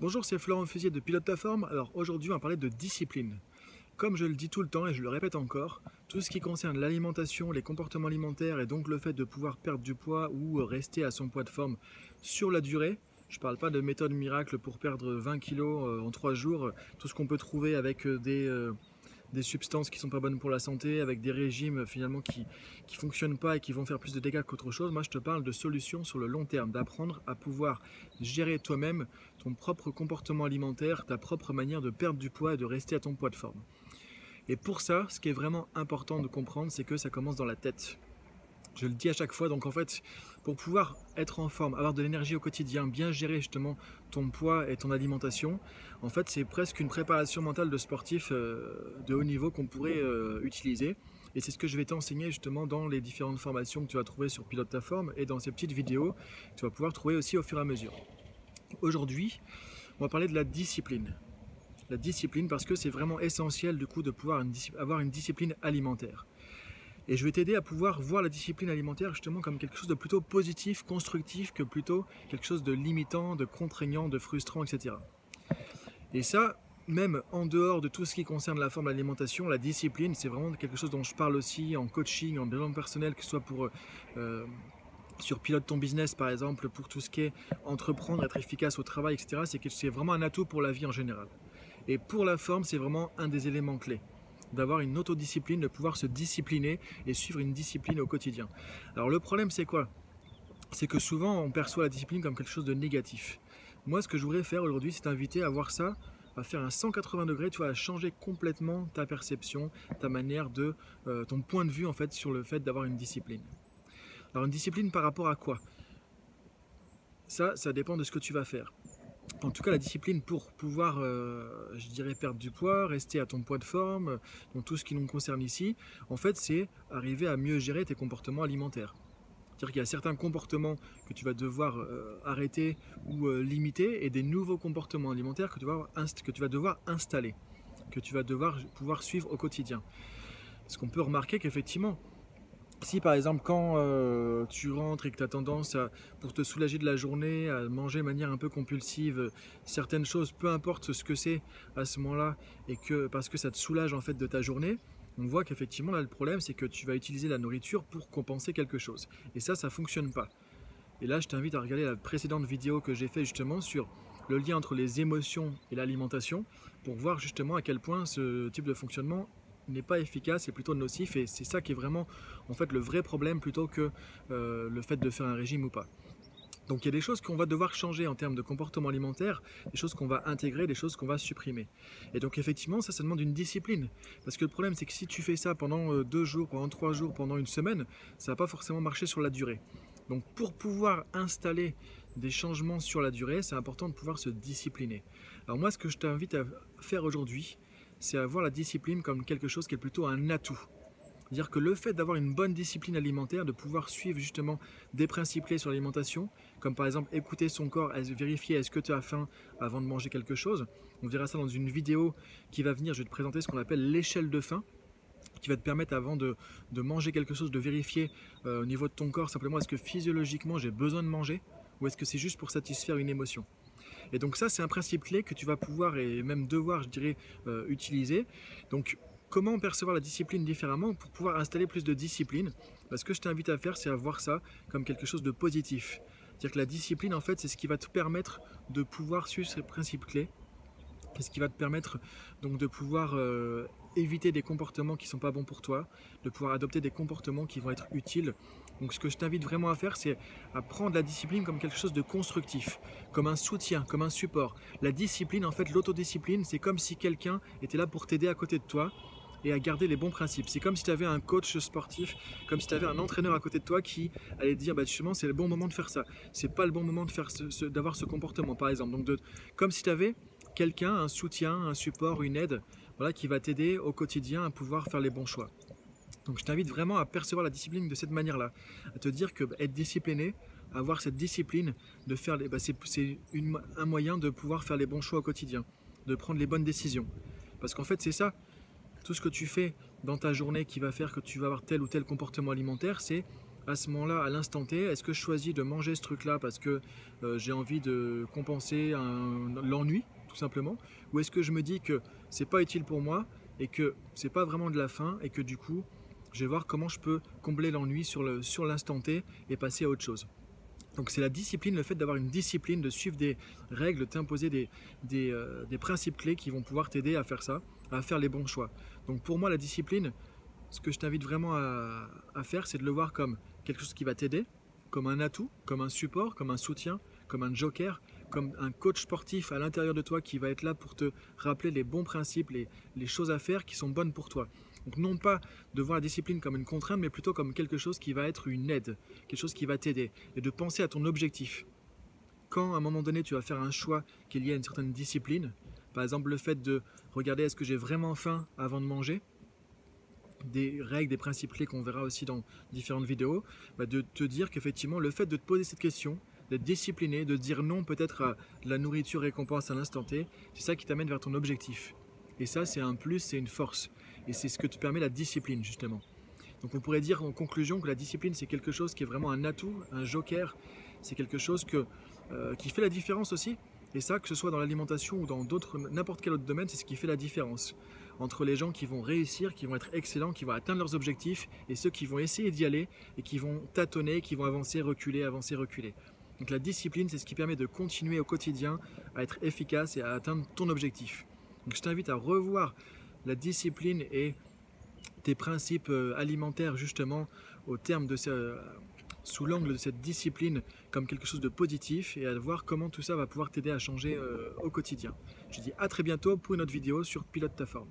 Bonjour, c'est Florent Fusier de Pilote ta forme. Alors aujourd'hui, on va parler de discipline. Comme je le dis tout le temps et je le répète encore, tout ce qui concerne l'alimentation, les comportements alimentaires et donc le fait de pouvoir perdre du poids ou rester à son poids de forme sur la durée, je ne parle pas de méthode miracle pour perdre 20 kg euh, en 3 jours, tout ce qu'on peut trouver avec euh, des, euh, des substances qui sont pas bonnes pour la santé, avec des régimes finalement qui ne fonctionnent pas et qui vont faire plus de dégâts qu'autre chose. Moi, je te parle de solutions sur le long terme, d'apprendre à pouvoir gérer toi-même ton propre comportement alimentaire, ta propre manière de perdre du poids et de rester à ton poids de forme. Et pour ça, ce qui est vraiment important de comprendre, c'est que ça commence dans la tête. Je le dis à chaque fois, donc en fait, pour pouvoir être en forme, avoir de l'énergie au quotidien, bien gérer justement ton poids et ton alimentation, en fait, c'est presque une préparation mentale de sportif euh, de haut niveau qu'on pourrait euh, utiliser. Et c'est ce que je vais t'enseigner justement dans les différentes formations que tu vas trouver sur Pilote ta forme et dans ces petites vidéos que tu vas pouvoir trouver aussi au fur et à mesure. Aujourd'hui, on va parler de la discipline. La discipline parce que c'est vraiment essentiel du coup de pouvoir avoir une discipline alimentaire. Et je vais t'aider à pouvoir voir la discipline alimentaire justement comme quelque chose de plutôt positif, constructif, que plutôt quelque chose de limitant, de contraignant, de frustrant, etc. Et ça, même en dehors de tout ce qui concerne la forme d'alimentation, la discipline, c'est vraiment quelque chose dont je parle aussi en coaching, en développement personnel, que ce soit pour... Euh, sur pilote ton business par exemple, pour tout ce qui est entreprendre, être efficace au travail, etc. C'est vraiment un atout pour la vie en général. Et pour la forme, c'est vraiment un des éléments clés d'avoir une autodiscipline, de pouvoir se discipliner et suivre une discipline au quotidien. Alors le problème c'est quoi? C'est que souvent on perçoit la discipline comme quelque chose de négatif. Moi ce que je voudrais faire aujourd'hui c'est t'inviter à voir ça, à faire un 180 degrés, tu vois, à changer complètement ta perception, ta manière de, euh, ton point de vue en fait sur le fait d'avoir une discipline. Alors une discipline par rapport à quoi? Ça, ça dépend de ce que tu vas faire en tout cas la discipline pour pouvoir, euh, je dirais, perdre du poids, rester à ton poids de forme, donc tout ce qui nous concerne ici, en fait c'est arriver à mieux gérer tes comportements alimentaires. C'est-à-dire qu'il y a certains comportements que tu vas devoir euh, arrêter ou euh, limiter et des nouveaux comportements alimentaires que tu, vas, que tu vas devoir installer, que tu vas devoir pouvoir suivre au quotidien. Parce qu'on peut remarquer qu'effectivement, si par exemple quand euh, tu rentres et que tu as tendance à, pour te soulager de la journée, à manger de manière un peu compulsive certaines choses, peu importe ce que c'est à ce moment-là, et que parce que ça te soulage en fait de ta journée, on voit qu'effectivement là le problème c'est que tu vas utiliser la nourriture pour compenser quelque chose. Et ça, ça fonctionne pas. Et là je t'invite à regarder la précédente vidéo que j'ai fait justement sur le lien entre les émotions et l'alimentation pour voir justement à quel point ce type de fonctionnement n'est pas efficace, c'est plutôt nocif et c'est ça qui est vraiment en fait le vrai problème plutôt que euh, le fait de faire un régime ou pas. Donc il y a des choses qu'on va devoir changer en termes de comportement alimentaire, des choses qu'on va intégrer, des choses qu'on va supprimer. Et donc effectivement, ça, ça demande une discipline. Parce que le problème, c'est que si tu fais ça pendant euh, deux jours, pendant trois jours, pendant une semaine, ça va pas forcément marcher sur la durée. Donc pour pouvoir installer des changements sur la durée, c'est important de pouvoir se discipliner. Alors moi, ce que je t'invite à faire aujourd'hui, c'est avoir la discipline comme quelque chose qui est plutôt un atout. C'est-à-dire que le fait d'avoir une bonne discipline alimentaire, de pouvoir suivre justement des principes clés sur l'alimentation, comme par exemple écouter son corps, vérifier est-ce que tu as faim avant de manger quelque chose. On verra ça dans une vidéo qui va venir, je vais te présenter ce qu'on appelle l'échelle de faim, qui va te permettre avant de, manger quelque chose, de vérifier euh, au niveau de ton corps simplement est-ce que physiologiquement j'ai besoin de manger ou est-ce que c'est juste pour satisfaire une émotion. Et donc ça, c'est un principe clé que tu vas pouvoir et même devoir, je dirais, euh, utiliser. Donc comment percevoir la discipline différemment pour pouvoir installer plus de discipline? Ce que je t'invite à faire, c'est à voir ça comme quelque chose de positif. C'est-à-dire que la discipline, en fait, c'est ce qui va te permettre de pouvoir suivre ces principes clés. C'est ce qui va te permettre donc de pouvoir euh, éviter des comportements qui ne sont pas bons pour toi, de pouvoir adopter des comportements qui vont être utiles. Donc ce que je t'invite vraiment à faire, c'est à prendre la discipline comme quelque chose de constructif, comme un soutien, comme un support. La discipline, en fait, l'autodiscipline, c'est comme si quelqu'un était là pour t'aider à côté de toi et à garder les bons principes. C'est comme si tu avais un coach sportif, comme si tu avais un entraîneur à côté de toi qui allait te dire bah, justement c'est le bon moment de faire ça. C'est pas le bon moment de faire d'avoir ce comportement par exemple. Donc comme si tu avais quelqu'un, un soutien, un support, une aide voilà, qui va t'aider au quotidien à pouvoir faire les bons choix. Donc je t'invite vraiment à percevoir la discipline de cette manière-là, à te dire que bah, être discipliné, avoir cette discipline de faire, les, bah, c'est un moyen de pouvoir faire les bons choix au quotidien, de prendre les bonnes décisions. Parce qu'en fait c'est ça, tout ce que tu fais dans ta journée qui va faire que tu vas avoir tel ou tel comportement alimentaire, c'est à ce moment-là, à l'instant T, est-ce que je choisis de manger ce truc-là parce que euh, j'ai envie de compenser l'ennui, tout simplement, ou est-ce que je me dis que c'est pas utile pour moi et que c'est pas vraiment de la faim et que du coup, je vais voir comment je peux combler l'ennui sur l'instant sur T et passer à autre chose. Donc c'est la discipline, le fait d'avoir une discipline, de suivre des règles, t'imposer des, euh, des, principes clés qui vont pouvoir t'aider à faire ça, à faire les bons choix. Donc pour moi, la discipline, ce que je t'invite vraiment à, à faire, c'est de le voir comme quelque chose qui va t'aider, comme un atout, comme un support, comme un soutien, comme un joker, comme un coach sportif à l'intérieur de toi qui va être là pour te rappeler les bons principes, les, les choses à faire qui sont bonnes pour toi. Donc non pas de voir la discipline comme une contrainte, mais plutôt comme quelque chose qui va être une aide, quelque chose qui va t'aider, et de penser à ton objectif. Quand à un moment donné tu vas faire un choix qu'il y a une certaine discipline, par exemple le fait de regarder est-ce que j'ai vraiment faim avant de manger, des règles, des principes clés qu'on verra aussi dans différentes vidéos, bah, de te dire qu'effectivement le fait de te poser cette question, d'être discipliné, de dire non peut-être à la nourriture récompense à l'instant T, c'est ça qui t'amène vers ton objectif. Et ça c'est un plus, c'est une force. Et c'est ce que te permet la discipline justement. Donc on pourrait dire en conclusion que la discipline c'est quelque chose qui est vraiment un atout, un joker, c'est quelque chose que, euh, qui fait la différence aussi. Et ça, que ce soit dans l'alimentation ou dans d'autres, n'importe quel autre domaine, c'est ce qui fait la différence entre les gens qui vont réussir, qui vont être excellents, qui vont atteindre leurs objectifs, et ceux qui vont essayer d'y aller et qui vont tâtonner, qui vont avancer, reculer, avancer, reculer. Donc la discipline, c'est ce qui permet de continuer au quotidien à être efficace et à atteindre ton objectif. Donc je t'invite à revoir la discipline et tes principes euh, alimentaires justement au terme de ce, sous l'angle de cette discipline comme quelque chose de positif et à voir comment tout ça va pouvoir t'aider à changer euh, au quotidien. Je dis à très bientôt pour une autre vidéo sur Pilote ta forme.